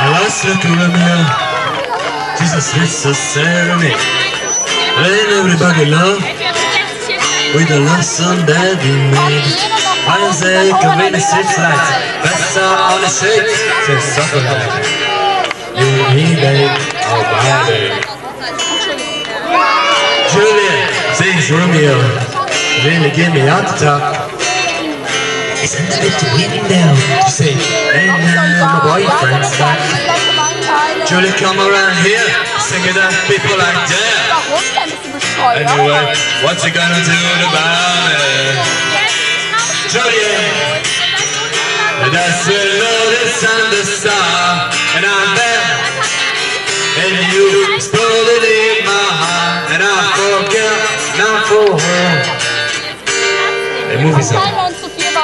Let's look Romeo. Jesus is so serenade. Let everybody love with the love we made. Isaac of any six lights. Best on the. Says something like You and me, babe. Oh. Julian sings Romeo. Really give me out the top. Julie, come around here, sing it up, people like that. Anyway, what you gonna do about it? Julie, that's the lotus and the star, and I'm there, and you stole it in my heart, and I forget, not for her. Hey, movie song.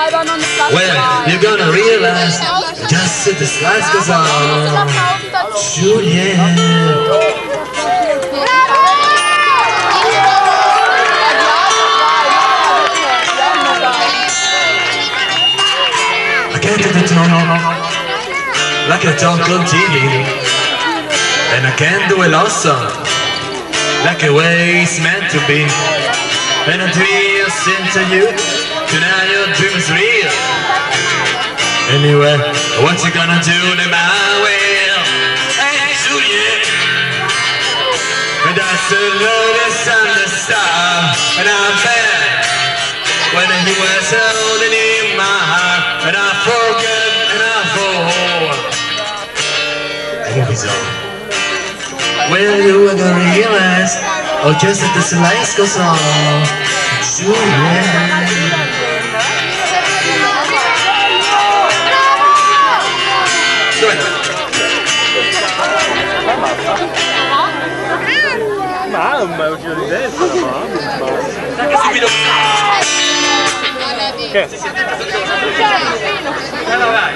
Well, you're gonna realize just as the slice goes on. I can't get the tone. Like I talk on TV, and I can't do a love song like a way it's meant to be. And I'm three years to you, tonight your dream is real. Anyway, what you gonna do to my will? Hey, Juliet. And that's the lotus and the star, and I'm bad when he was holding in my heart, and I forget and I fall. Movie's on. Well, you gonna realize, oh, just that the lights goes on. Juliet. Mamma, oddio di destra, mamma. Subito. Che? Eh, vai.